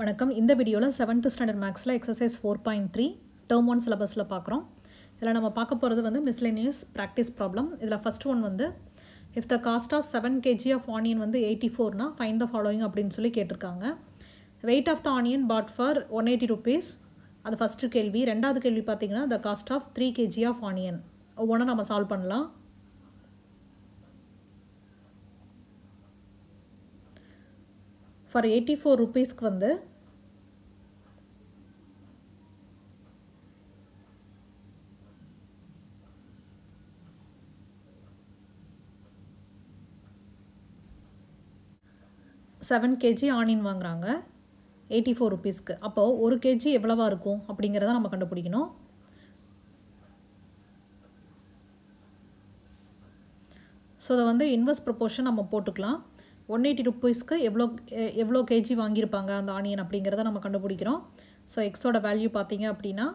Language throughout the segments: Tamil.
வணக்கம். இந்த வீடியோவில் செவன்த் ஸ்டாண்டர்ட் மேக்ஸில் exercise four point three term one சிலபஸில் பார்க்குறோம் இதில் நம்ம பார்க்க போகிறது வந்து மிஸ்லேனியஸ் ப்ராக்டிஸ் ப்ராப்ளம் இதில் ஃபஸ்ட் ஒன் வந்து if the cost of seven kg of onion வந்து எயிட்டி ஃபோர்னா ஃபைன் த ஃபாலோயிங் அப்படின்னு சொல்லி கேட்டிருக்காங்க. Weight of the onion bought for one eighty rupees அது ஃபஸ்ட்டு கேள்வி. ரெண்டாவது கேள்வி பார்த்தீங்கன்னா the cost of three kg of onion ஒவ்வொன்றா நம்ம சால்வ் பண்ணலாம். ஃபார் எயிட்டி ஃபோர் ருபீஸ்க்கு வந்து செவன் கேஜி ஆனியன் வாங்குறாங்க. எயிட்டி ஃபோர் ருபீஸ்க்கு அப்போது ஒரு கேஜி எவ்வளவா இருக்கும் அப்படிங்கிறத நம்ம கண்டுபிடிக்கணும். ஸோ அதை வந்து இன்வெஸ்ட் ப்ரொப்போர்ஷன் நம்ம போட்டுக்கலாம். ஒன் எயிட்டி ருப்பீஸ்க்கு எவ்வளோ எவ்வளோ கேஜி வாங்கியிருப்பாங்க அந்த ஆனியன் அப்படிங்கிறத நம்ம கண்டுபிடிக்கிறோம். ஸோ எக்ஸோட வேல்யூ பார்த்தீங்க அப்படின்னா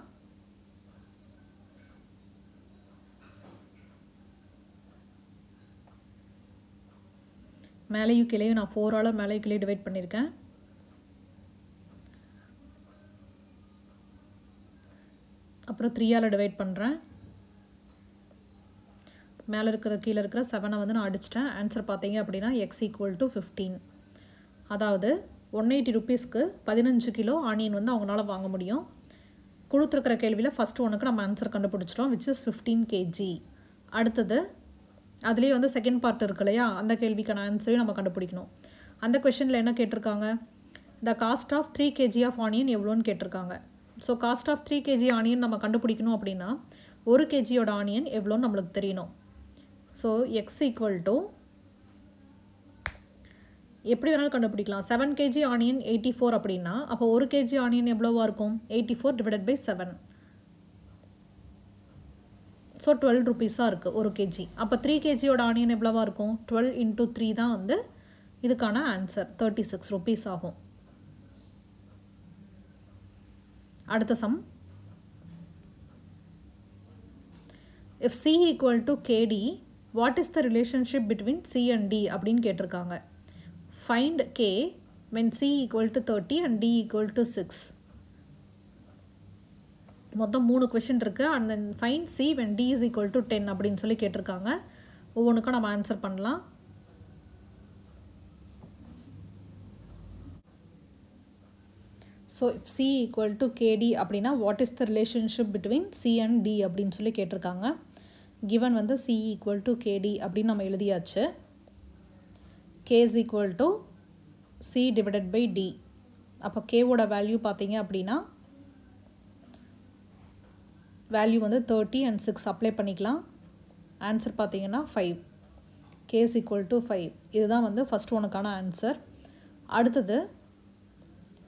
மேலேயும் கிளையும் நான் ஃபோரால் மேலேயும் கிளையும் டிவைட் பண்ணியிருக்கேன். அப்புறம் த்ரீயால் டிவைட் பண்ணுறேன் மேலே இருக்கிற கீழே இருக்கிற செவனை வந்து நான் அடிச்சிட்டேன். ஆன்சர் பார்த்தீங்க அப்படின்னா எக்ஸ் ஈக்குவல் டு ஃபிஃப்டீன் அதாவது ஒன் எயிட்டி ருபீஸ்க்கு பதினஞ்சு கிலோ ஆனியன் வந்து அவங்களால வாங்க முடியும். கொடுத்துருக்கிற கேள்வியில் ஃபஸ்ட்டு ஒன்றுக்கு நம்ம ஆன்சர் கண்டுபிடிச்சிட்டோம் விச் இஸ் ஃபிஃப்டீன் கேஜி அடுத்தது அதுலேயே வந்து செகண்ட் பார்ட் இருக்கு இல்லையா? அந்த கேள்விக்கான ஆன்சரையும் நம்ம கண்டுபிடிக்கணும். அந்த கொஷனில் என்ன கேட்டிருக்காங்க? The cost of three kg of onion எவ்வளோன்னு கேட்டிருக்காங்க. So cost of three kg onion நம்ம கண்டுபிடிக்கணும் அப்படின்னா ஒரு கேஜியோட ஆனியன் எவ்வளோன்னு நம்மளுக்கு தெரியணும். ஸோ எக்ஸ் ஈக்குவல் டு எப்படி வேணாலும் கண்டுபிடிக்கலாம். Seven kg onion eighty four அப்படின்னா அப்போ ஒரு கேஜி ஆனியன் எவ்வளோவா இருக்கும்? Eighty four divided by seven so twelve ருபீஸாக இருக்குது ஒரு கேஜி அப்போ த்ரீ கேஜியோட ஆனியன் எவ்வளோவா இருக்கும்? டுவெல் இன்ட்டு த்ரீ தான் வந்து இதுக்கான ஆன்சர் தேர்ட்டி சிக்ஸ் ருபீஸ் ஆகும். அடுத்த sum if C equal to K D what is the relationship between C and D அப்படின்னு கேட்டிருக்காங்க. Find K when C equal to thirty and D equal to six மொத்தம் மூணு கொஷின் இருக்குது and then find C when D is equal to ten அப்படின்னு சொல்லி கேட்டிருக்காங்க. ஒவ்வொன்றுக்கும் நம்ம ஆன்சர் பண்ணலாம். So if C equal to K D அப்படின்னா what is the relationship between C and D அப்படின்னு சொல்லி கேட்டிருக்காங்க. கிவன் வந்து சி ஈக்குவல் டு கேடி அப்படின்னு நம்ம எழுதியாச்சு. K is equal to c divided by d அப்போ கேவோட வேல்யூ பார்த்தீங்க அப்படின்னா வேல்யூ வந்து தேர்ட்டி அண்ட் சிக்ஸ் அப்ளை பண்ணிக்கலாம். ஆன்சர் பார்த்தீங்கன்னா five k's equal to five இதுதான் வந்து ஃபஸ்ட் ஒனுக்கான ஆன்சர் அடுத்தது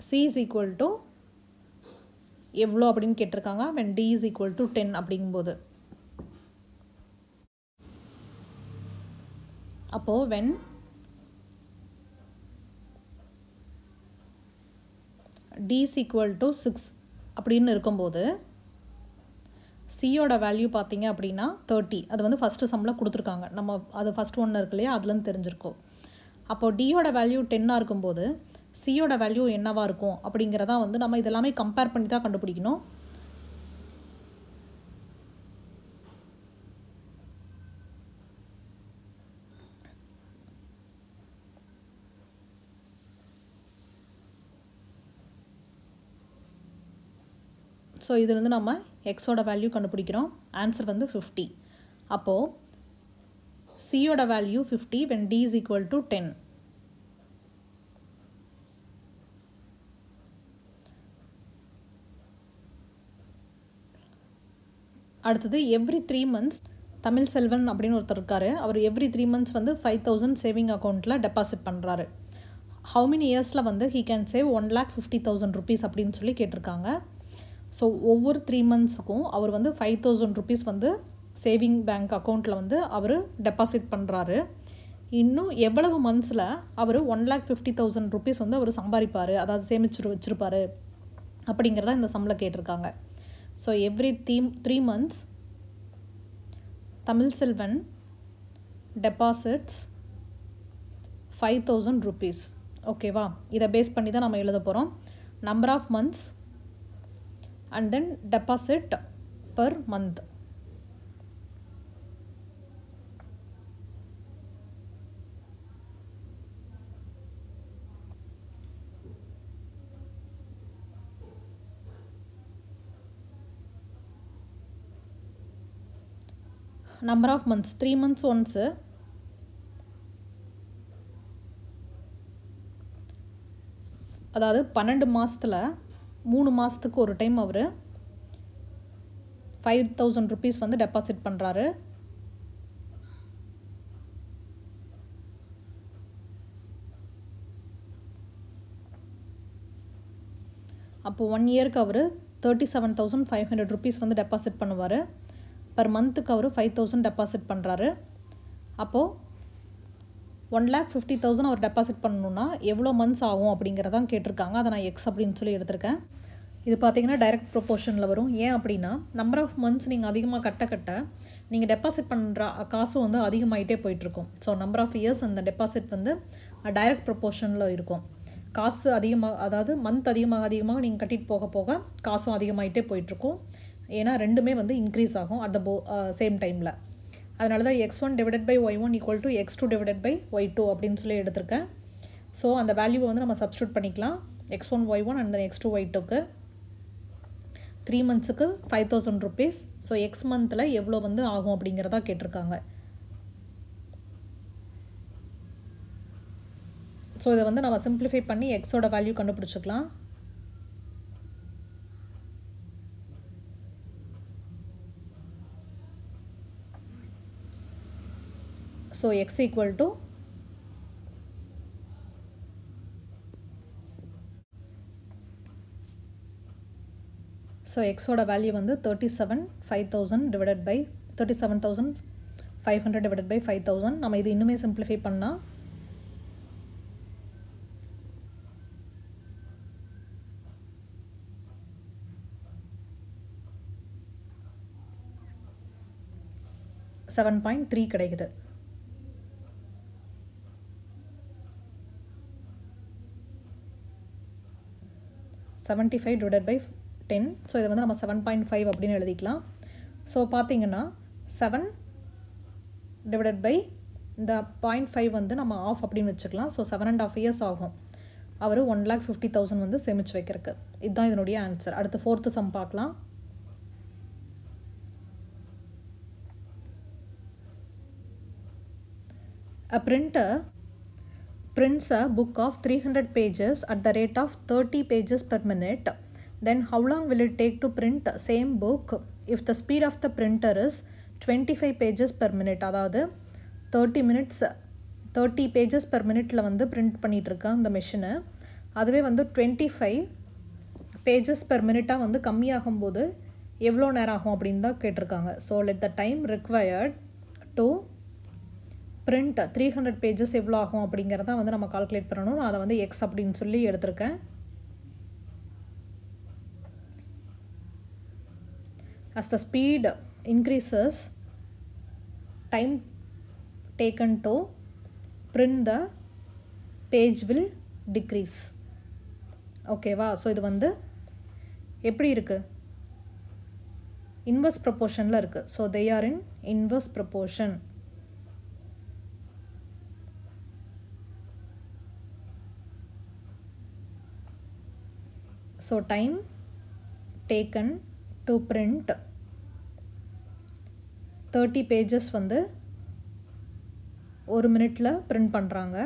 சி இஸ் ஈக்குவல் டு எவ்வளோ அப்படின்னு கேட்டிருக்காங்க. When d is equal to ten அப்படிங்கும்போது. அப்போது when d is equal to six அப்படின்னு இருக்கும்போது சியோட வேல்யூ பார்த்தீங்க அப்படின்னா தேர்ட்டி அது வந்து ஃபஸ்ட்டு சம்மில் கொடுத்துருக்காங்க. நம்ம அது ஃபஸ்ட் ஒன்று இருக்கு இல்லையா? அதுலேருந்து தெரிஞ்சிருக்கோம். அப்போது டியோட வேல்யூ டென்னாக இருக்கும்போது சியோட வேல்யூ என்னவாக இருக்கும் அப்படிங்கிறதா வந்து நம்ம இதெல்லாமே கம்பேர் பண்ணி தான் கண்டுபிடிக்கணும். ஸோ இதுலேருந்து நம்ம எக்ஸோட வேல்யூ கண்டுபிடிக்கிறோம். ஆன்சர் வந்து ஃபிஃப்டி அப்போது சியோட value fifty when d is equal to ten அடுத்தது every three months Tamil Selvan அப்படின்னு ஒருத்தர் இருக்கார். அவர் எவ்ரி த்ரீ மந்த்ஸ் வந்து ஃபைவ் தௌசண்ட் சேவிங் அக்கௌண்ட்டில் டெபாசிட் பண்ணுறாரு ஹவு மெனி இயர்ஸில் வந்து he can save one lakh fifty thousand rupees அப்படின்னு சொல்லி கேட்டிருக்காங்க. ஸோ ஒவ்வொரு த்ரீ மந்த்ஸுக்கும் அவர் வந்து ஃபைவ் தௌசண்ட் ருபீஸ் வந்து சேவிங் பேங்க் அக்கௌண்ட்டில் வந்து அவர் டெபாசிட் பண்ணுறாரு இன்னும் எவ்வளவு மந்த்ஸில் அவர் one lakh fifty thousand rupees வந்து அவர் சம்பாதிப்பார் அதாவது சேமிச்சு வச்சுருப்பார் அப்படிங்கிறத இந்த சம்பளம் கேட்டிருக்காங்க. So every theme three months Tamil Selvan deposits five thousand rupees ஓகேவா இதை பேஸ் பண்ணி தான் நம்ம எழுத போகிறோம் number of months and then deposit per month number of months 3 months once அதாவது பன்னெண்டு மாதத்தில் மூணு மாதத்துக்கு ஒரு டைம் அவர் ஃபைவ் தௌசண்ட் ருபீஸ் வந்து டெபாசிட் பண்ணுறாரு அப்போது ஒன் இயருக்கு அவர் thirty seven thousand five hundred rupees வந்து டெபாசிட் பண்ணுவார். பர் மந்த்துக்கு அவர் ஃபைவ் தௌசண்ட் டெபாசிட் பண்ணுறாரு அப்போது ஒன் லேக் ஃபிஃப்டி தௌசண்ட் அவர் டெபாசிட் பண்ணணுன்னா எவ்வளோ மந்த்ஸ் ஆகும் அப்படிங்கிறதான் கேட்டிருக்காங்க. அதை நான் எக்ஸ் அப்படின்னு சொல்லி எடுத்திருக்கேன். இது பார்த்தீங்கன்னா டைரக்ட் ப்ரொப்போர்ஷனில் வரும். ஏன் அப்படின்னா நம்பர் ஆஃப் மந்த்ஸ் நீங்கள் அதிகமாக கட்ட கட்ட நீங்கள் டெபாசிட் பண்ணுற காசும் வந்து அதிகமாகிட்டே போயிட்டுருக்கும். ஸோ நம்பர் ஆஃப் இயர்ஸ் அந்த டெபாசிட் வந்து டைரக்ட் ப்ரொப்போர்ஷனில் இருக்கும். காசு அதிகமாக அதாவது மந்த் அதிகமாக அதிகமாக நீங்கள் கட்டிட்டு போக போக காசும் அதிகமாகிட்டே போயிட்டுருக்கும். ஏன்னா ரெண்டுமே வந்து இன்க்ரீஸ் ஆகும் அட் த போ சேம் டைமில் அதனால தான் x one divided by y one equal to x two divided by y two அப்படின்னு சொல்லி எடுத்திருக்கேன். ஸோ அந்த வேல்யூவை வந்து நம்ம சப்ஸ்டியூட் பண்ணிக்கலாம். X one y one and then x two y டூக்கு three மந்த்ஸுக்கு five thousand rupees so x மந்தில் எவ்வளோ வந்து ஆகும் அப்படிங்கிறதா கேட்டிருக்காங்க. ஸோ இதை வந்து நம்ம சிம்பிளிஃபை பண்ணி எக்ஸோட வேல்யூ கண்டுபிடிச்சிக்கலாம். So x equal to so எக்ஸோட வேல்யூ வந்து thirty seven five thousand divided by thirty seven thousand five hundred divided by five thousand நம்ம இது இன்னுமே சிம்பிளிஃபை பண்ணால் செவன் பாயிண்ட் த்ரீ கிடைக்குது. Seventy five divide by ten so இதை வந்து நம்ம செவன் பாயிண்ட் ஃபைவ் அப்படின்னு எழுதிக்கலாம். ஸோ பார்த்தீங்கன்னா செவன் டிவைடட் பை இந்த பாயிண்ட் ஃபைவ் வந்து நம்ம ஆஃப் அப்படின்னு வச்சுக்கலாம். So seven and half years ஆகும். அவர் ஒன் லேக் ஃபிஃப்டி தௌசண்ட் வந்து சேமிச்சு வைக்கிறதுக்கு. இதுதான் இதனுடைய ஆன்சர் அடுத்து ஃபோர்த்து சம் பார்க்கலாம். A printer prints a book of 300 pages at the rate of 30 pages per minute, then how long will it take to print same book if the speed of the printer is five pages per minute அதாவது thirty minutes thirty pages per மினிட்டில் வந்து பிரிண்ட் பண்ணிகிட்ருக்கேன் அந்த மிஷினை அதுவே வந்து டுவெண்ட்டி ஃபைவ் பேஜஸ் பெர் மினிட்டாக வந்து கம்மியாகும்போது எவ்வளோ நேரம் ஆகும் அப்படின்னு தான் கேட்டிருக்காங்க so let the time required to print three hundred pages எவ்வளோ ஆகும் அப்படிங்கிறத வந்து நம்ம கால்குலேட் பண்ணணும். நான் அதை வந்து எக்ஸ் அப்படின்னு சொல்லி எடுத்திருக்கேன். As the speed increases time taken to print the page will decrease. ஓகேவா ஸோ இது வந்து எப்படி இருக்குது இன்வெஸ்ட் ப்ரப்போர்ஷனில் இருக்குது so they are in invest proportion so time taken to print thirty pages வந்து ஒரு மினிட்டில் பிரிண்ட் பண்ணுறாங்க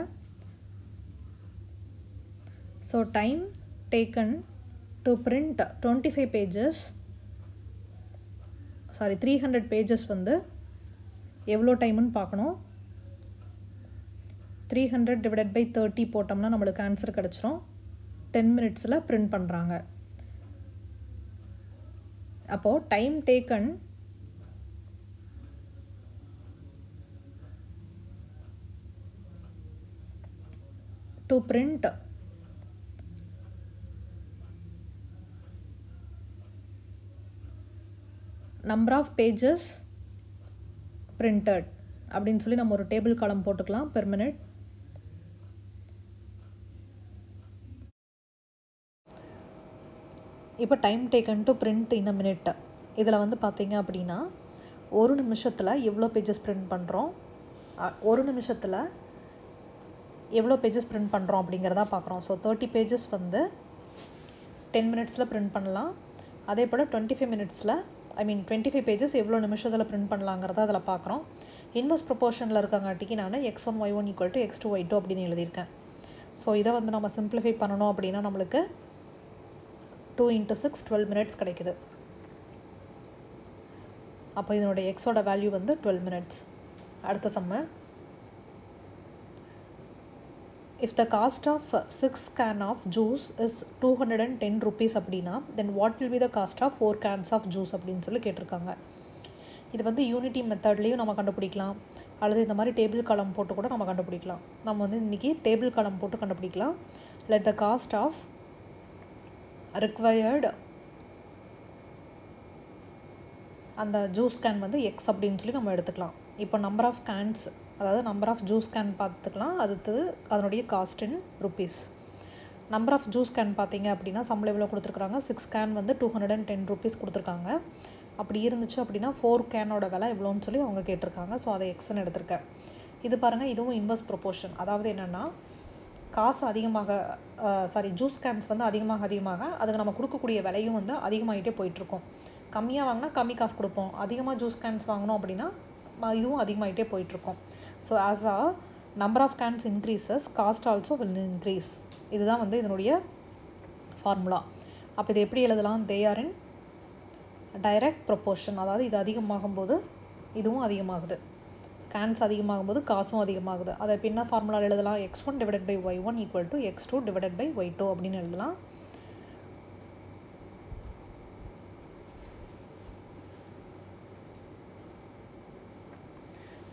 so time taken to print twenty five pages sorry three hundred pages வந்து எவ்வளோ டைமுன்னு பார்க்கணும். Three hundred divided by thirty போட்டோம்னா நம்மளுக்கு ஆன்சர் கிடச்சிரும். டென் மினிட்ஸில் பிரிண்ட் பண்ணுறாங்க அப்போது time taken to print number of pages printed அப்படின்னு சொல்லி நம்ம ஒரு டேபிள் காலம் போட்டுக்கலாம் பெர் மினிட் இப்போ time taken to print in a minute இதில் வந்து பார்த்தீங்க அப்படின்னா ஒரு நிமிஷத்தில் எவ்வளோ பேஜஸ் பிரிண்ட் பண்ணுறோம் ஒரு நிமிஷத்தில் எவ்வளோ பேஜஸ் பிரிண்ட் பண்ணுறோம் அப்படிங்கிறதா பார்க்குறோம். ஸோ தேர்ட்டி பேஜஸ் வந்து டென் மினிட்ஸில் பிரிண்ட் பண்ணலாம். அதே போல் டுவெண்ட்டி ஃபைவ் மினிட்ஸில் I mean twenty five pages எவ்வளோ நிமிஷத்தில் பிரிண்ட் பண்ணலாங்கிறத அதில் பார்க்குறோம். இன்வெஸ்ட் ப்ரொபோர்ஷனில் இருக்காங்காட்டிக்கு நான் x one y one equal to x two y two அப்படின்னு எழுதியிருக்கேன். ஸோ இதை வந்து நம்ம சிம்பிளிஃபை பண்ணணும் அப்படின்னா நம்மளுக்கு two into six twelve minutes கிடைக்குது. அப்போ இதனுடைய எக்ஸோட வேல்யூ வந்து டுவெல் மினிட்ஸ் அடுத்த செம்ம if the cost of six can of juice is two hundred and ten rupees அப்படின்னா then what will be the cost of four cans of juice அப்படின்னு சொல்லி கேட்டிருக்காங்க. இது வந்து யூனிட்டி மெத்தட்லேயும் நம்ம கண்டுபிடிக்கலாம். அல்லது இந்த மாதிரி டேபிள் காலம் போட்டு கூட நம்ம கண்டுபிடிக்கலாம். நம்ம வந்து இன்றைக்கி டேபிள் காலம் போட்டு கண்டுபிடிக்கலாம். Let the cost of required அந்த ஜூஸ் கேன் வந்து எக்ஸ் அப்படின்னு சொல்லி நம்ம எடுத்துக்கலாம். இப்போ நம்பர் ஆஃப் கேன்ஸ் அதாவது நம்பர் ஆஃப் ஜூஸ் கேன் பார்த்துக்கலாம். அடுத்தது அதனுடைய cost in rupees number of juice can பார்த்தீங்க அப்படின்னா சம்பளம் எவ்வளோ கொடுத்துருக்குறாங்க? சிக்ஸ் கேன் வந்து two hundred and ten rupees கொடுத்துருக்காங்க. அப்படி இருந்துச்சு அப்படின்னா ஃபோர் கேனோட விலை எவ்வளோன்னு சொல்லி அவங்க கேட்டிருக்காங்க. ஸோ அதை எக்ஸ்ன்னு எடுத்திருக்கேன். இது பாருங்கள் இதுவும் இன்வெஸ்ட் ப்ரொபோர்ஷன் அதாவது என்னென்னா காசு அதிகமாக சாரி ஜூஸ் கேன்ஸ் வந்து அதிகமாக அதிகமாக அதுக்கு நம்ம கொடுக்கக்கூடிய விலையும் வந்து அதிகமாகிட்டே போயிட்டுருக்கோம். கம்மியாக வாங்கினா கம்மி காசு கொடுப்போம். அதிகமாக ஜூஸ் கேன்ஸ் வாங்கினோம் அப்படின்னா இதுவும் அதிகமாகிட்டே போயிட்டுருக்கோம். So as a number of cans increases cost also will increase இதுதான் வந்து இதனுடைய ஃபார்முலா அப்போ இது எப்படி எழுதலாம்? They are in direct proportion அதாவது இது அதிகமாகும் போது இதுவும் அதிகமாகுது. கேன்ஸ் அதிகமாகும்போது காசும் அதிகமாகுது. அதை பின்ன ஃபார்முலா எழுதலாம்? X one divided by y one equal to x two divided by y two அப்படின்னு எழுதலாம்.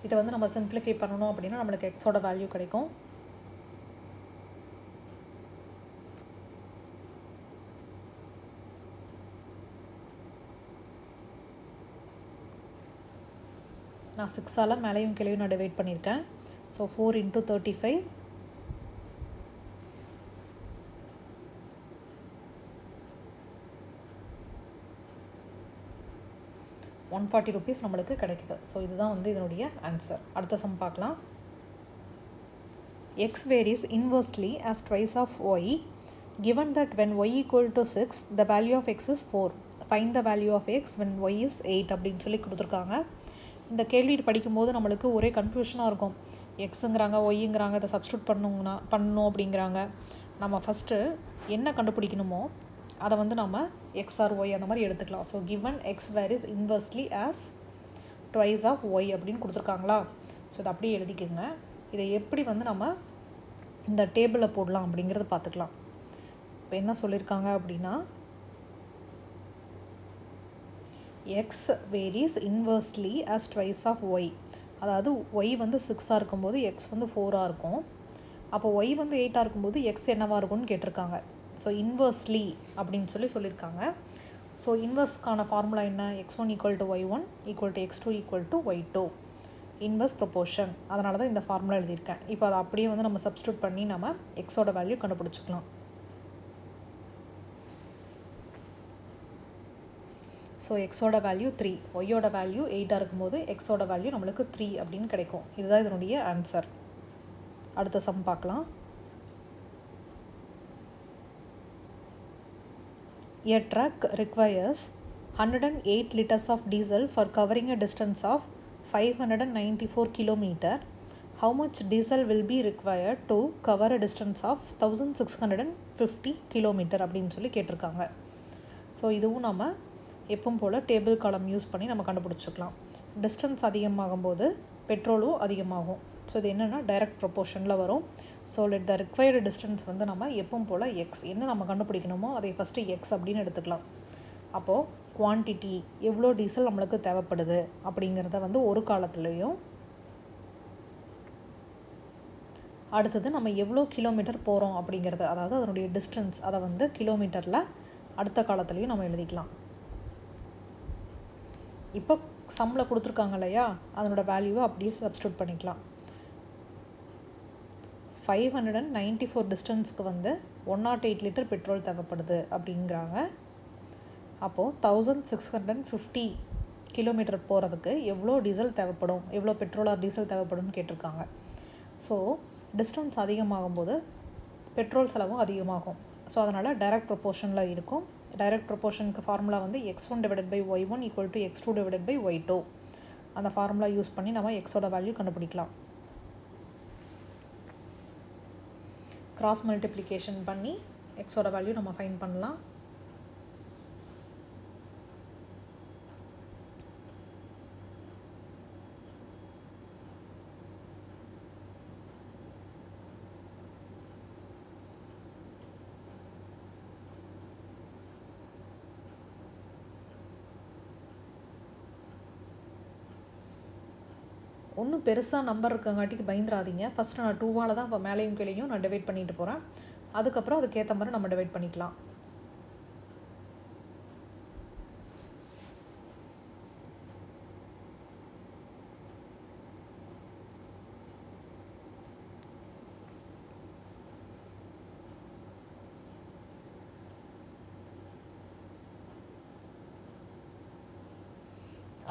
இதை வந்து நம்ம சிம்பிளிஃபை பண்ணணும் அப்படின்னா நம்மளுக்கு எக்ஸோட வேல்யூ கிடைக்கும். நான் சிக்ஸால் மேலேயும் கிளையும் நான் டிவைட் பண்ணியிருக்கேன் so four into thirty five one forty rupees நம்மளுக்கு கிடைக்குது. ஸோ இதுதான் வந்து இதனுடைய ஆன்சர் அடுத்த சம் பார்க்கலாம். X varies inversely as twice of y given that when y equal to 6 the value of x is 4 find the value of x when y is 8 அப்படின்னு சொல்லி கொடுத்துருக்காங்க. இந்த கேள்வி படிக்கும்போது நம்மளுக்கு ஒரே கன்ஃபியூஷனாக இருக்கும். எக்ஸுங்கிறாங்க ஒய்ங்கிறாங்க இதை சப்ஸ்டியூட் பண்ணுங்கன்னா பண்ணணும் அப்படிங்கிறாங்க. நம்ம ஃபஸ்ட்டு என்ன கண்டுபிடிக்கணுமோ அதை வந்து நம்ம எக்ஸ்ஆர் ஒய் அந்த மாதிரி எடுத்துக்கலாம். So given x varies inversely as twice of y அப்படின்னு கொடுத்துருக்காங்களா? ஸோ இதை அப்படியே எழுதிக்கோங்க. இதை எப்படி வந்து நம்ம இந்த டேபிளில் போடலாம் அப்படிங்கிறத பார்த்துக்கலாம். இப்போ என்ன சொல்லியிருக்காங்க அப்படின்னா x varies inversely as twice of y அதாவது ஒய் வந்து சிக்ஸாக இருக்கும்போது எக்ஸ் வந்து ஃபோராக இருக்கும். அப்போ ஒய் வந்து எயிட்டாக இருக்கும்போது எக்ஸ் என்னவாக இருக்கும்னு கேட்டிருக்காங்க. ஸோ இன்வெர்ஸ்லி அப்படின்னு சொல்லி சொல்லியிருக்காங்க. ஸோ இன்வர்ஸ்க்கான ஃபார்முலா என்ன? X one equal to y one equal to x two equal to y two inverse proportion அதனால தான் இந்த ஃபார்முலா எழுதியிருக்கேன். இப்போ அதை அப்படியே வந்து நம்ம சப்ஸ்டியூட் பண்ணி நம்ம எக்ஸோட வேல்யூ கண்டுபிடிச்சிக்கலாம். ஸோ எக்ஸோட வேல்யூ த்ரீ ஒய்யோட வேல்யூ எயிட்டாக இருக்கும்போது எக்ஸோட வேல்யூ நம்மளுக்கு த்ரீ அப்படின்னு கிடைக்கும் இதுதான் இதனுடைய ஆன்சர் அடுத்த சம் பார்க்கலாம் A truck requires 108 liters of diesel for covering a distance of 594 kilometer. How much diesel will be required to cover a distance of 1650 kilometer அப்படின்னு சொல்லி கேட்டிருக்காங்க ஸோ இதுவும் நம்ம எப்பவும் போல் டேபிள் காலம் யூஸ் பண்ணி நம்ம கண்டுபிடிச்சிக்கலாம். டிஸ்டன்ஸ் அதிகமாகும்போது பெட்ரோலும் அதிகமாகும். ஸோ இது என்னென்னா டைரக்ட் ப்ரொப்போர்ஷனில் வரும். So let the required distance வந்து நம்ம எப்பவும் போல் எக்ஸ் என்ன நம்ம கண்டுபிடிக்கணுமோ அதை ஃபஸ்ட்டு எக்ஸ் அப்படின்னு எடுத்துக்கலாம். அப்போது குவான்டிட்டி எவ்வளோ டீசல் நம்மளுக்கு தேவைப்படுது அப்படிங்கிறத வந்து ஒரு காலத்துலேயும் அடுத்தது நம்ம எவ்வளோ கிலோமீட்டர் போகிறோம் அப்படிங்கிறது அதாவது அதனுடைய டிஸ்டன்ஸ் அதை வந்து கிலோமீட்டரில் அடுத்த காலத்துலேயும் நம்ம எழுதிக்கலாம். இப்போ சம்மில் கொடுத்துருக்காங்க இல்லையா அதனோட வேல்யூவை அப்படியே சப்ஸ்டியூட் பண்ணிக்கலாம். Five hundred and ninety four டிஸ்டன்ஸ்க்கு வந்து one naught eight litre petrol தேவைப்படுது அப்படிங்கிறாங்க. அப்போது thousand six hundred fifty kilometre போகிறதுக்கு எவ்வளோ டீசல் தேவைப்படும்? எவ்வளோ பெட்ரோல் ஆர் டீசல் தேவைப்படும்னு கேட்டிருக்காங்க. ஸோ டிஸ்டன்ஸ் அதிகமாகும்போது பெட்ரோல் செலவும் அதிகமாகும். ஸோ அதனால் டைரக்ட் ப்ரொப்போர்ஷனில் இருக்கும். டைரக்ட் ப்ரொபோர்ஷனுக்கு ஃபார்முலா வந்து x one divided by y one equal to x two divided by y two அந்த ஃபார்முலா யூஸ் பண்ணி நம்ம எக்ஸோட வேல்யூ கண்டுபிடிக்கலாம். கிராஸ் மல்டிப்ளிகேஷன் பண்ணி எக்ஸோட வேல்யூ நம்ம ஃபைன் பண்ணலாம். ஒன்றும் பெருசாக நம்பர் இருக்கங்காட்டிக்கு பயந்துராதீங்க. ஃபஸ்ட்டு நான் டூவால் தான் இப்போ மேலேயும் கீழேயும் நான் டிவைட் பண்ணிட்டு போகிறேன் அதுக்கப்புறம் அதுக்கேற்ற மாதிரி நம்ம டிவைட் பண்ணிக்கலாம்.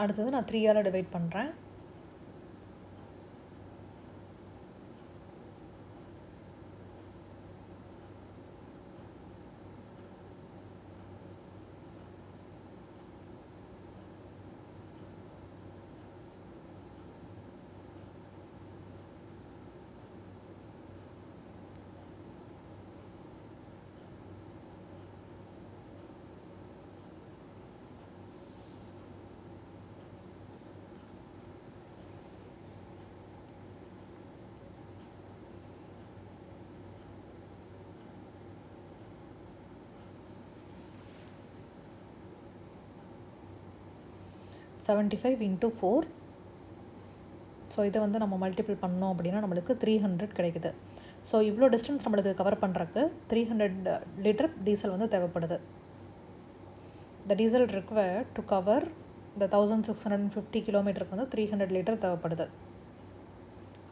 அடுத்தது நான் த்ரீயால் டிவைட் பண்ணுறேன் seventy five into four so இதை வந்து நம்ம மல்டிபிள் பண்ணோம் அப்படின்னா நம்மளுக்கு த்ரீ ஹண்ட்ரட் கிடைக்குது. ஸோ இவ்வளோ டிஸ்டன்ஸ் நம்மளுக்கு கவர் பண்ணுறக்கு த்ரீ ஹண்ட்ரட் லிட்டர் டீசல் வந்து தேவைப்படுது. The diesel require to cover இந்த thousand six hundred and fifty கிலோமீட்டருக்கு வந்து த்ரீ ஹண்ட்ரட் லிட்டர் தேவைப்படுது.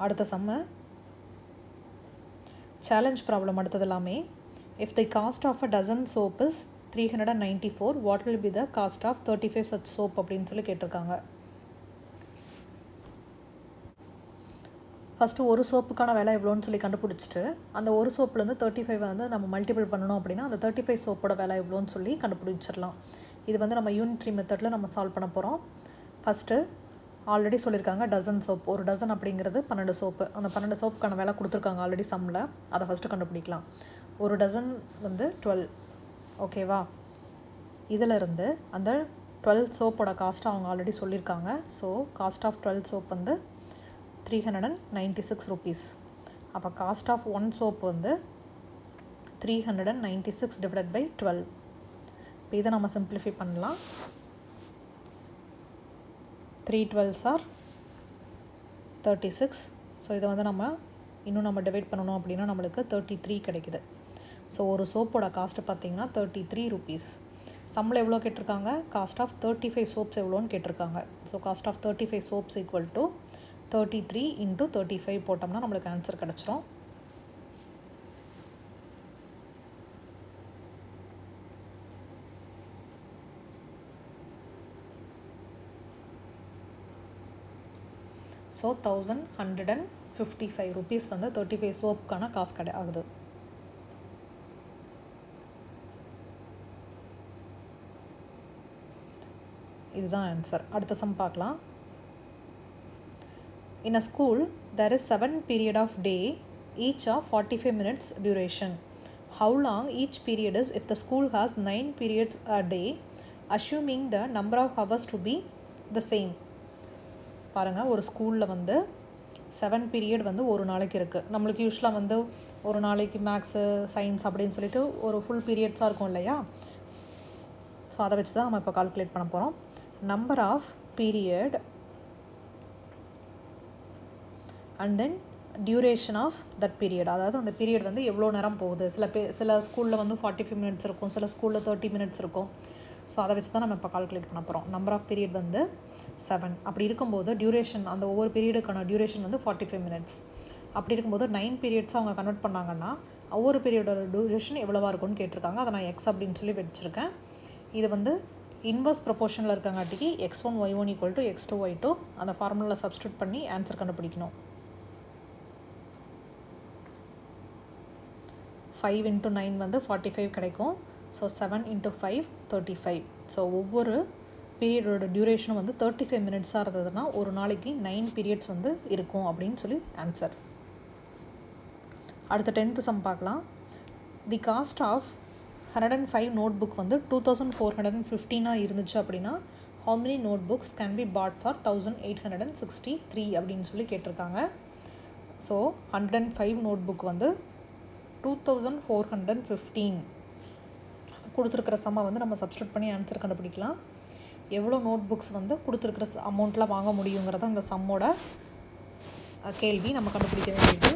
அடுத்த செம்ம சேலஞ்ச் ப்ராப்ளம் அடுத்தது எல்லாமே. If the cost of a dozen soap is three hundred and ninety four what will be the cost of thirty five such soap அப்படின்னு சொல்லி கேட்டிருக்காங்க. ஃபஸ்ட்டு ஒரு சோப்புக்கான விலை எவ்வளோன்னு சொல்லி கண்டுபிடிச்சிட்டு அந்த ஒரு சோப்புலேருந்து தேர்ட்டி ஃபைவ் வந்து நம்ம மல்டிபிள் பண்ணணும் அப்படின்னா அந்த தேர்ட்டி ஃபைவ் சோப்போட விலை எவ்வளோன்னு சொல்லி கண்டுபிடிச்சிடலாம். இது வந்து நம்ம யூனிட்ரி மெத்தடில் நம்ம சால்வ் பண்ண போகிறோம் ஃபஸ்ட்டு ஆல்ரெடி சொல்லியிருக்காங்க டசன் சோப் ஒரு டசன் அப்படிங்கிறது பன்னெண்டு சோப்பு அந்த பன்னெண்டு சோப்புக்கான விலை கொடுத்துருக்காங்க ஆல்ரெடி சம்மில் அதை ஃபஸ்ட்டு கண்டுபிடிக்கலாம். ஒரு டசன் வந்து டுவெல் ஓகேவா? இதிலிருந்து அந்த டுவெல் சோப்போட காஸ்ட்டை அவங்க ஆல்ரெடி சொல்லியிருக்காங்க. So cost of twelve soap வந்து three hundred and ninety six rupees அப்போ காஸ்ட் ஆஃப் ஒன் சோப் வந்து three hundred and ninety six divide by twelve இப்போ இதை நம்ம சிம்பிளிஃபை பண்ணலாம். Three twelves are thirty six so இதை வந்து நம்ம இன்னும் நம்ம டிவைட் பண்ணணும் அப்படின்னா நம்மளுக்கு தேர்ட்டி த்ரீ கிடைக்குது. ஸோ ஒரு சோப்போட காஸ்ட்டு பார்த்தீங்கன்னா தேர்ட்டி த்ரீ ருபீஸ் சம்பளம் எவ்வளோ கேட்டிருக்காங்க? Cost of thirty five soaps எவ்வளோன்னு கேட்டிருக்காங்க. So cost of thirty five soaps equal to thirty three into thirty five போட்டோம்னா நம்மளுக்கு ஆன்சர் கிடச்சிரும். So thousand hundred and fifty five rupees வந்து தேர்ட்டி ஃபைவ் சோப்புக்கான காசு கிடையாது இதுதான் ஆன்சர் அடுத்த சம் பார்க்கலாம். In a school there is seven period of day each of forty five minutes duration How long each period is if the school has 9 periods a day, assuming the number of hours to be the same. பாருங்கள் ஒரு ஸ்கூலில் வந்து செவன் பீரியட் வந்து ஒரு நாளைக்கு இருக்குது நம்மளுக்கு யூஸ்வலாக வந்து ஒரு நாளைக்கு மேக்ஸு சயின்ஸ் அப்படின்னு சொல்லிட்டு ஒரு ஃபுல் பீரியட்ஸாக இருக்கும் இல்லையா? ஸோ அதை வச்சு தான் நம்ம இப்போ கால்குலேட் பண்ண போகிறோம் number of period and then duration of that period அதாவது அந்த பீரியட் வந்து எவ்வளோ நேரம் போகுது? சில பே சில ஸ்கூலில் வந்து ஃபார்ட்டி ஃபைவ் மினிட்ஸ் இருக்கும். சில ஸ்கூலில் தேர்ட்டி மினிட்ஸ் இருக்கும். ஸோ அதை வச்சு தான் நம்ம இப்போ கால்குலேட் பண்ண போகிறோம் நம்பர் ஆஃப் பீரியட் வந்து செவன் அப்படி இருக்கும்போது டியூரேஷன் அந்த ஒவ்வொரு பீரியடுக்கான டியூரேஷன் வந்து ஃபார்ட்டி ஃபைவ் மினிட்ஸ் அப்படி இருக்கும்போது நைன் பீரியட்ஸ் அவங்க கன்வெர்ட் பண்ணாங்கன்னா ஒவ்வொரு பீரியடோட டியூரேஷன் எவ்வளோவா இருக்கும்னு கேட்டிருக்காங்க. அதை நான் எக்ஸ் அப்படின்னு சொல்லி வச்சுருக்கேன். இது வந்து இன்வர்ஸ் ப்ரொபோர்ஷனில் இருக்கங்காட்டிக்கு x one y one equal to x two y two அந்த ஃபார்முலாவில் சப்ஸ்டியூட் பண்ணி ஆன்சர் கண்டுபிடிக்கணும். ஃபைவ் இன்ட்டு நைன் வந்து ஃபார்ட்டி ஃபைவ் கிடைக்கும். So seven into five thirty five so ஒவ்வொரு பீரியடோட டியூரேஷனும் வந்து தேர்ட்டி ஃபைவ் மினிட்ஸாக இருந்ததுன்னா ஒரு நாளைக்கு நைன் பீரியட்ஸ் வந்து இருக்கும் அப்படின்னு சொல்லி ஆன்சர் அடுத்த டென்த்து சம் பார்க்கலாம். The cost of hundred and five notebook வந்து two thousand four hundred and ஃபிஃப்டினாக இருந்துச்சு அப்படின்னா how many notebooks can be bought for thousand eight hundred and sixty three அப்படின்னு சொல்லி கேட்டிருக்காங்க. So hundred and five notebook வந்து two thousand four hundred and fifteen கொடுத்துருக்கிற சம்மை வந்து நம்ம சப்ஸ்டியூட் பண்ணி ஆன்சர் கண்டுபிடிக்கலாம். எவ்வளோ நோட் புக்ஸ் வந்து கொடுத்துருக்கிற அமௌண்ட்டில் வாங்க முடியுங்கிறத இந்த சம்மோட கேள்வி நம்ம கண்டுபிடிக்க வேண்டியது.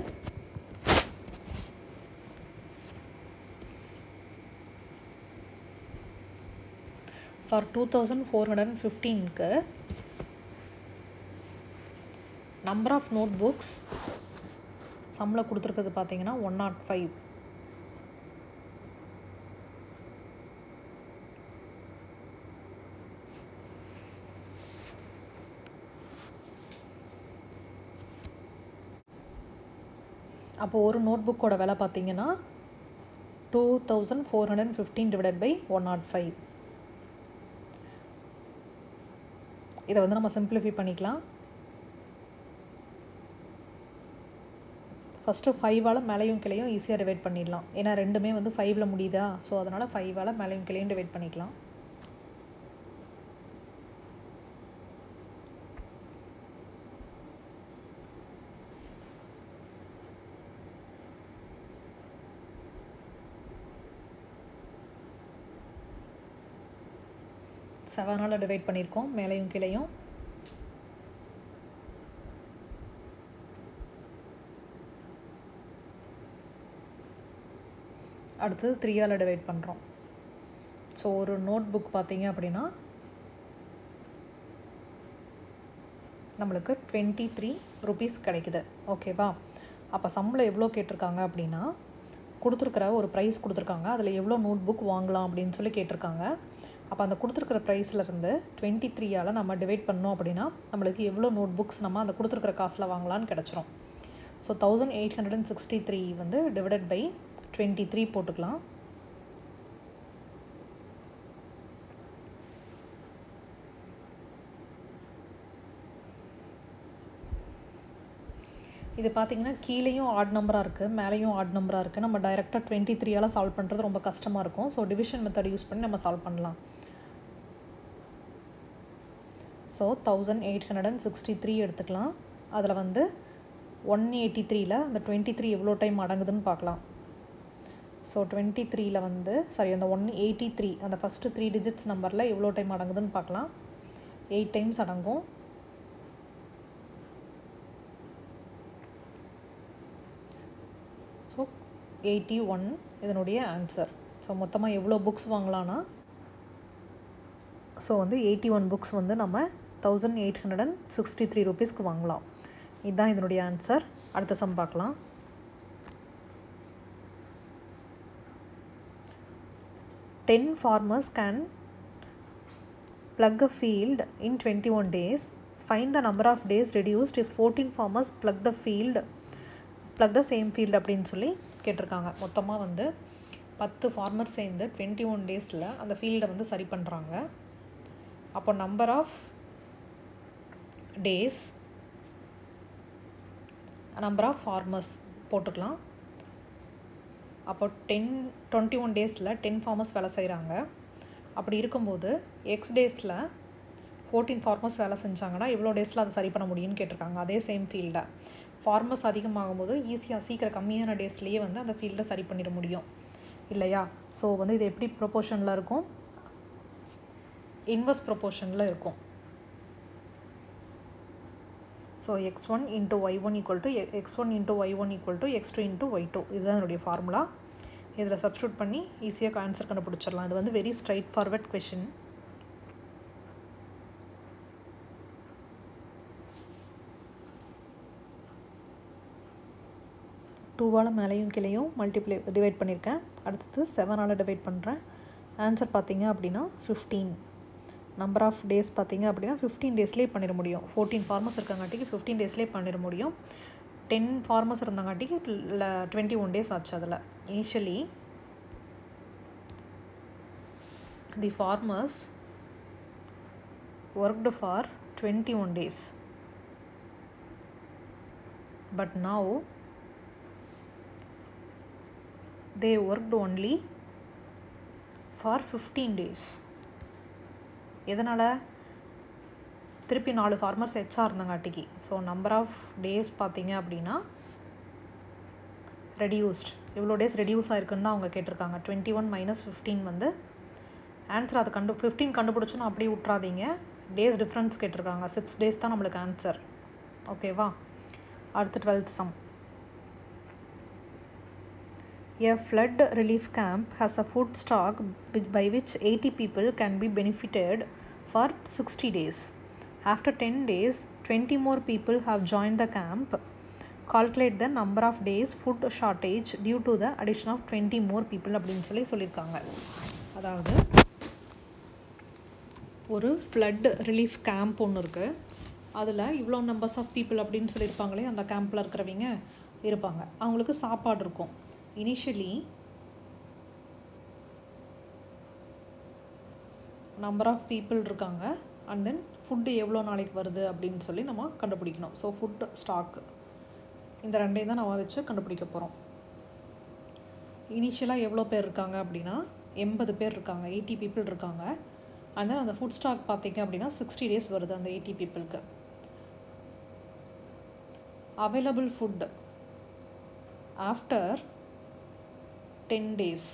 For two thousand four hundred and ஃபிஃப்டீனுக்கு number of notebooks சம்மில் கொடுத்துருக்கிறது பார்த்தீங்கன்னா ஒன் நாட் ஃபைவ் அப்போது ஒரு நோட் புக்கோட விலை பார்த்தீங்கன்னா two thousand four hundred fifteen divided by one naught five இதை வந்து நம்ம சிம்பிளிஃபை பண்ணிக்கலாம். ஃபஸ்ட்டு ஃபைவால் மேலையும் கிளையும் ஈஸியாக டிவைட் பண்ணிடலாம். ஏன்னா ரெண்டுமே வந்து ஃபைவ்ல முடியுதா? ஸோ அதனால் ஃபைவால் மேலையும் கிளையும் டிவைட் பண்ணிக்கலாம். செவனால் டிவைட் பண்ணியிருக்கோம். மேலேயும் கீழேயும். அடுத்தது த்ரீயால் டிவைட் பண்ணுறோம் ஸோ ஒரு நோட் புக் பார்த்தீங்க அப்படின்னா நம்மளுக்கு டுவெண்ட்டி த்ரீ ருபீஸ் கிடைக்குது. ஓகேவா அப்போ சம்பளம் எவ்வளோ கேட்டிருக்காங்க அப்படின்னா கொடுத்துருக்குற ஒரு ப்ரைஸ் கொடுத்துருக்காங்க. அதில் எவ்வளோ நோட் புக் வாங்கலாம் அப்படின்னு சொல்லி கேட்டிருக்காங்க. அப்போ அந்த கொடுத்துருக்குற ப்ரைஸ்லேருந்து டுவெண்ட்டி த்ரீயால் நம்ம டிவைட் பண்ணோம் அப்படின்னா நம்மளுக்கு எவ்வளோ நோட் புக்ஸ் நம்ம அந்த கொடுத்துருக்குற காசில் வாங்கலான்னு கிடச்சிரும். So thousand eight hundred and sixty three வந்து டிவைடட் பை டுவெண்ட்டி த்ரீ போட்டுக்கலாம். இது பார்த்திங்கன்னா கீழேயும் ஆட் நம்பராக இருக்குது மேலேயும் ஆட் நம்பராக இருக்குது நம்ம டைரெக்டாக டுவெண்ட்டி த்ரீயால் சால்வ் பண்ணுறது ரொம்ப கஷ்டமாக இருக்கும். ஸோ டிவிஷன் மெத்தட் யூஸ் பண்ணி நம்ம சால்வ் பண்ணலாம். So thousand eight hundred and sixty three எடுத்துக்கலாம். அதில் வந்து ஒன் எயிட்டி த்ரீயில் அந்த டுவெண்ட்டி த்ரீ எவ்வளோ டைம் அடங்குதுன்னு பார்க்கலாம் ஸோ டுவெண்ட்டி த்ரீயில் வந்து சாரி அந்த ஒன் எயிட்டி த்ரீ அந்த ஃபஸ்ட்டு த்ரீ டிஜிட்ஸ் நம்பரில் எவ்வளோ டைம் அடங்குதுன்னு பார்க்கலாம் எயிட் டைம்ஸ் அடங்கும் ஸோ எயிட்டி ஒன் இதனுடைய ஆன்சர் ஸோ மொத்தமாக எவ்வளோ புக்ஸ் வாங்கலான்னா ஸோ வந்து எயிட்டி ஒன் புக்ஸ் வந்து நம்ம thousand eight hundred and sixty three ருபீஸ்க்கு வாங்கலாம். இதுதான் இதனுடைய ஆன்சர் அடுத்த சம் பார்க்கலாம். Ten farmers can plug a field in 21 days. Find the number of days reduced. If 14 farmers plug the field plug the same field அப்படின்னு சொல்லி கேட்டிருக்காங்க. மொத்தமாக வந்து பத்து ஃபார்மர் சேர்ந்து டுவெண்ட்டி ஒன் டேஸில் அந்த ஃபீல்டை வந்து சரி பண்ணுறாங்க அப்போ number of days number of farmers போட்டுக்கலாம். அப்போ டென் டுவெண்ட்டி ஒன் டேஸில் டென் ஃபார்மர்ஸ் வேலை செய்கிறாங்க அப்படி இருக்கும்போது எக்ஸ் டேஸில் ஃபோர்டீன் ஃபார்மர்ஸ் வேலை செஞ்சாங்கன்னா எவ்வளோ டேஸில் அதை சரி பண்ண முடியும்னு கேட்டிருக்காங்க. அதே சேம் ஃபீல்டை ஃபார்மர்ஸ் அதிகமாகும்போது ஈஸியாக சீக்கிரம் கம்மியான டேஸ்லேயே வந்து அந்த ஃபீல்டை சரி பண்ணிட முடியும். இல்லையா? ஸோ வந்து இது எப்படி ப்ரொப்போர்ஷனில் இருக்கும்? இன்வெஸ்ட் ப்ரொப்போர்ஷனில் இருக்கும். So x one into y one equal to x one into y one equal to x two into y two இதுதான் என்னுடைய ஃபார்முலா இதில் சப்ஸ்டியூட் பண்ணி ஈஸியாக ஆன்சர் கண்டுபிடிச்சிடலாம். இது வந்து வெரி ஸ்ட்ரைட் ஃபார்வர்ட் கொஷின் டூவால் மேலேயும் கீழேயும் மல்டிப்ளை டிவைட் பண்ணியிருக்கேன். அடுத்தது செவனால் டிவைட் பண்ணுறேன் ஆன்சர் பார்த்தீங்க அப்படின்னா ஃபிஃப்டீன் நம்பர் ஆஃப் டேஸ் பார்த்தீங்க அப்படின்னா ஃபிஃப்டீன் டேஸ்லேயே பண்ணிட முடியும். ஃபோர்டீன் ஃபார்மர்ஸ் இருக்கங்காட்டிக்கு ஃபிஃப்டீன் டேஸ்லேயே பண்ணிட முடியும். டென் ஃபார்மர்ஸ் இருந்தங்காட்டிக்கு டுவெண்ட்டி ஒன் டேஸ் ஆச்சு அதில். Initially the farmers worked for twenty one days but now they worked only for fifteen days எதனால்? திருப்பி நாலு ஃபார்மர்ஸ் எச்சா இருந்தங்காட்டிக்கு. ஸோ நம்பர் ஆஃப் டேஸ் பார்த்தீங்க அப்படின்னா ரெடியூஸ்ட் எவ்வளோ டேஸ் ரெடியூஸ் ஆயிருக்குன்னு தான் அவங்க கேட்டிருக்காங்க. டுவெண்ட்டி ஒன் மைனஸ் ஃபிஃப்டீன் வந்து ஆன்சர் அதை கண்டு ஃபிஃப்டீன் கண்டுபிடிச்சோன்னு அப்படியே விட்றாதீங்க டேஸ் டிஃப்ரென்ஸ் கேட்டிருக்காங்க. சிக்ஸ் டேஸ் தான் நம்மளுக்கு ஆன்சர் ஓகேவா அடுத்து twelfth sum A flood relief camp has a food stock by which 80 people can be benefited for 60 days. After 10 days, 20 more people have joined the camp. Calculate the number of days food shortage due to the addition of 20 more people அப்படின்னு சொல்லி சொல்லியிருக்காங்க அதாவது ஒரு ஃப்ளட் ரிலீஃப் கேம்ப் ஒன்று இருக்குது அதில் இவ்வளோ நம்பர்ஸ் ஆஃப் பீப்புள் அப்படின்னு சொல்லியிருப்பாங்களே அந்த கேம்பில் இருக்கிறவங்க இருப்பாங்க அவங்களுக்கு சாப்பாடு இருக்கும் இனிஷியலி நம்பர் ஆஃப் பீப்புள் இருக்காங்க. அண்ட் தென் ஃபுட்டு எவ்வளோ நாளைக்கு வருது அப்படின்னு சொல்லி நம்ம கண்டுபிடிக்கணும். ஸோ ஃபுட் ஸ்டாக்கு இந்த ரெண்டையும் தான் நம்ம வச்சு கண்டுபிடிக்க போகிறோம் இனிஷியலாக எவ்வளோ பேர் இருக்காங்க அப்படின்னா எண்பது பேர் இருக்காங்க எயிட்டி பீப்புள் இருக்காங்க. அண்ட் தென் அந்த ஃபுட் ஸ்டாக் பார்த்தீங்க அப்படின்னா சிக்ஸ்டி டேஸ் வருது அந்த எயிட்டி பீப்புளுக்கு available food after ten days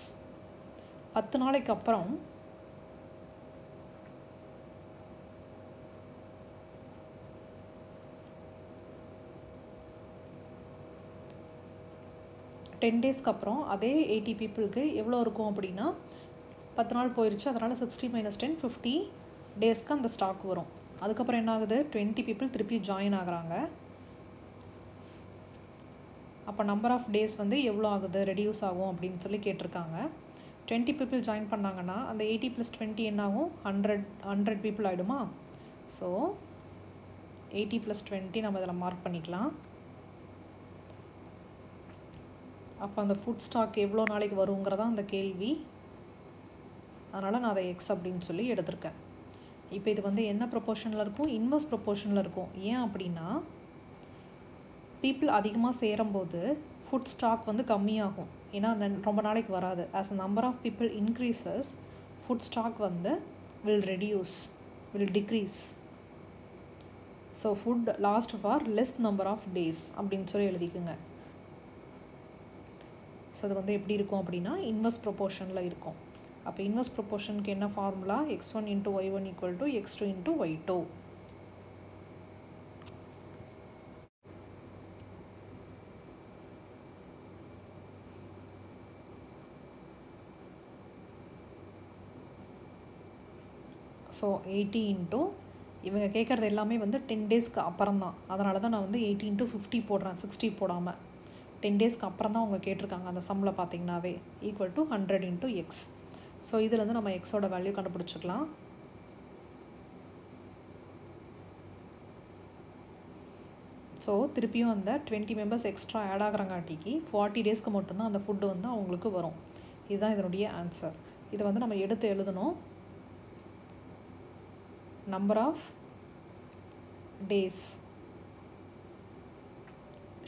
பத்து நாளைக்கு அப்புறம் டென் டேஸ்க்கு அப்புறம் அதே எயிட்டி பீப்புளுக்கு எவ்வளோ இருக்கும் அப்படின்னா பத்து நாள் போயிடுச்சு அதனால் சிக்ஸ்டி மைனஸ் டென் ஃபிஃப்டி டேஸ்க்கு அந்த ஸ்டாக் வரும். அதுக்கப்புறம் என்ன ஆகுது? டுவெண்ட்டி பீப்புள் திருப்பி ஜாயின் ஆகுறாங்க. அப்போ நம்பர் ஆஃப் டேஸ் வந்து எவ்வளோ ஆகுது ரெடியூஸ் ஆகும் அப்படின்னு சொல்லி கேட்டிருக்காங்க. டுவெண்ட்டி பீப்புள் ஜாயின் பண்ணாங்கன்னா அந்த எயிட்டி ப்ளஸ் டுவெண்ட்டி என்ன ஆகும் ஹண்ட்ரட் ஹண்ட்ரட் பீப்புள் ஆகிடுமா ஸோ எயிட்டி ப்ளஸ் டுவெண்ட்டி நம்ம இதில் மார்க் பண்ணிக்கலாம். அப்போ அந்த ஃபுட் ஸ்டாக் எவ்வளோ நாளைக்கு வருங்கிறதா அந்த கேள்வி. அதனால் நான் அதை எக்ஸ் அப்படின்னு சொல்லி எடுத்திருக்கேன். இப்போ இது வந்து என்ன ப்ரொப்போர்ஷனில் இருக்கும்? இன்வெர்ஸ் ப்ரொப்போர்ஷனில் இருக்கும். ஏன் அப்படின்னா பீப்புள் அதிகமாக சேரும்போது ஃபுட் ஸ்டாக் வந்து கம்மியாகும். ஏன்னா ரொம்ப நாளைக்கு வராது. As a number of people increases food stock வந்து will reduce will decrease so food last for less number of days அப்படின்னு சொல்லி எழுதிக்குங்க. ஸோ அது வந்து எப்படி இருக்கும் அப்படின்னா இன்வெஸ்ட் ப்ரொப்போர்ஷனில் இருக்கும். அப்போ இன்வெஸ்ட் ப்ரொப்போர்ஷனுக்கு என்ன formula x one into y one equal to x two into y two so eighty into இவங்க கேட்குறது எல்லாமே வந்து டென் டேஸ்க்கு அப்புறம் தான் அதனால தான் நான் வந்து எயிட்டி இன்ட்டு ஃபிஃப்டி போடுறேன் சிக்ஸ்டி போடாமல் டென் டேஸ்க்கு அப்புறம் தான் அவங்க கேட்டிருக்காங்க அந்த சம்மில் பார்த்தீங்கன்னாவே equal to hundred into x so இதுலேருந்து நம்ம எக்ஸோட வேல்யூ கண்டுபிடிச்சிக்கலாம். ஸோ திருப்பியும் அந்த டுவெண்ட்டி மெம்பர்ஸ் எக்ஸ்ட்ரா ஆட் ஆகிறங்காட்டிக்கு ஃபார்ட்டி டேஸ்க்கு மட்டும்தான் அந்த ஃபுட்டு வந்து அவங்களுக்கு வரும். இதுதான் இதனுடைய ஆன்சர் இதை வந்து நம்ம எடுத்து எழுதணும். நம்பர் ஆஃப் டேஸ்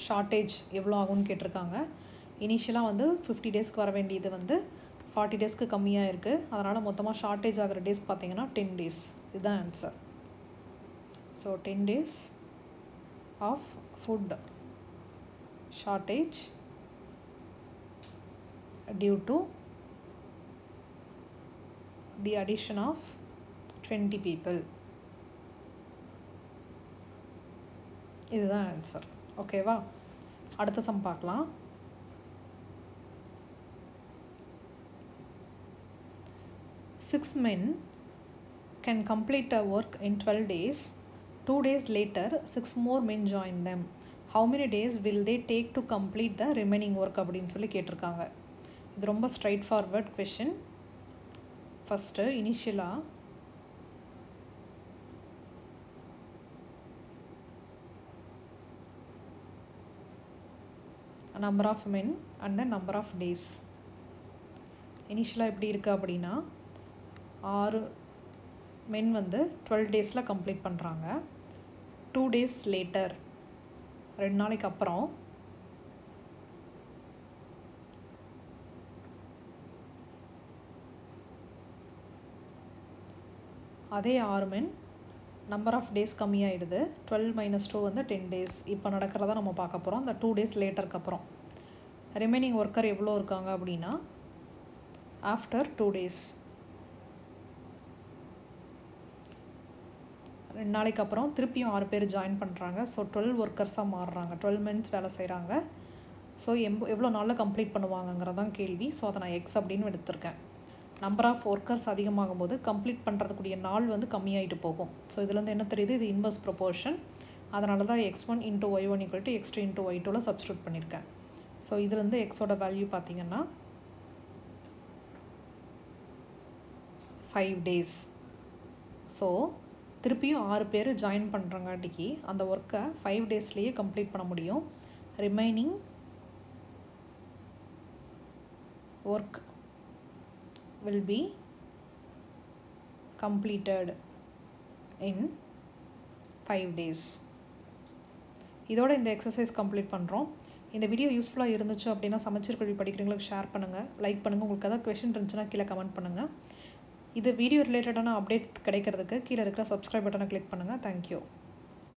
ஷார்ட்டேஜ் எவ்வளோ ஆகும்னு கேட்டிருக்காங்க. இனிஷியலாக வந்து ஃபிஃப்டி டேஸ்க்கு வர வேண்டியது வந்து ஃபார்ட்டி டேஸ்க்கு கம்மியாக இருக்குது அதனால் மொத்தமாக ஷார்ட்டேஜ் ஆகிற டேஸ் பார்த்தீங்கன்னா டென் டேஸ் இதுதான் answer so ten days of food shortage due to the addition of twenty people இதுதான் ஆன்சர் ஓகேவா அடுத்த சம் பார்க்கலாம். Six men can complete a work in twelve days two days later six more men join them how many days will they take to complete the remaining work அப்படின்னு சொல்லி கேட்டிருக்காங்க. இது ரொம்ப ஸ்ட்ரைட் ஃபார்வர்ட் கொஷின் ஃபஸ்ட்டு இனிஷியலாக number of men and then number of days இனிஷியலாக எப்படி இருக்குது அப்படின்னா ஆறு மென் வந்து டுவெல் டேஸில் கம்ப்ளீட் பண்ணுறாங்க டூ டேஸ் லேட்டர் ரெண்டு நாளைக்கு அப்புறம் அதே ஆறு மென் நம்பர் ஆஃப் டேஸ் கம்மியாயிடுது. டுவெல் மைனஸ் டூ வந்து டென் டேஸ் இப்போ நடக்கிறத நம்ம பார்க்க போகிறோம் அந்த டூ டேஸ் லேட்டருக்கு அப்புறம். ரிமைனிங் ஒர்க்கர் எவ்வளோ இருக்காங்க அப்படின்னா ஆஃப்டர் டூ டேஸ் ரெண்டு நாளைக்கு அப்புறம் திருப்பியும் ஆறு பேர் ஜாயின் பண்ணுறாங்க ஸோ டுவெல் ஒர்க்கர்ஸாக மாறுறாங்க. டுவெல் மந்த்ஸ் வேலை செய்கிறாங்க ஸோ எம்ப எவ்வளோ நாளில் கம்ப்ளீட் பண்ணுவாங்கங்கிறதான் கேள்வி. ஸோ அதை நான் எக்ஸ் அப்படின்னு எடுத்திருக்கேன். நம்பர் ஆஃப் ஒர்க்கர்ஸ் அதிகமாகும் போது கம்ப்ளீட் பண்ணுறதுக்குரிய நாள் வந்து கம்மியாயிட்டு போகும். ஸோ இதுலேருந்து என்ன தெரியுது? இது இன்வர்ஸ் ப்ரொபோர்ஷன் அதனால தான் x one into y one equal to x two into y டூவில் சப்ஸ்டியூட் பண்ணியிருக்கேன் ஸோ இதுலேருந்து எக்ஸோட வேல்யூ பார்த்தீங்கன்னா ஃபைவ் டேஸ் ஸோ திருப்பியும் ஆறு பேர் ஜாயின் பண்ணுறங்காட்டிக்கு அந்த ஒர்க்கை ஃபைவ் டேஸ்லேயே கம்ப்ளீட் பண்ண முடியும். Remaining work will be completed in 5 days. இதோட இந்த எக்ஸசைஸ் கம்ப்ளீட் பண்ணுறோம் இந்த வீடியோ யூஸ்ஃபுல்லாக இருந்துச்சு அப்படின்னா சமைச்சர் கல்வி படிக்கிறவங்களுக்கு ஷேர் பண்ணுங்கள் லைக் பண்ணுங்கள் உங்களுக்கு ஏதாவது கொஷின் இருந்துச்சுன்னா கீழே கமெண்ட் பண்ணுங்கள் இது வீடியோ ரிலேட்டடான அப்டேட்ஸ் கிடைக்கிறதுக்கு கீழே இருக்கிற சப்ஸ்கிரைப் பட்டனை கிளிக் பண்ணுங்கள் தேங்க்யூ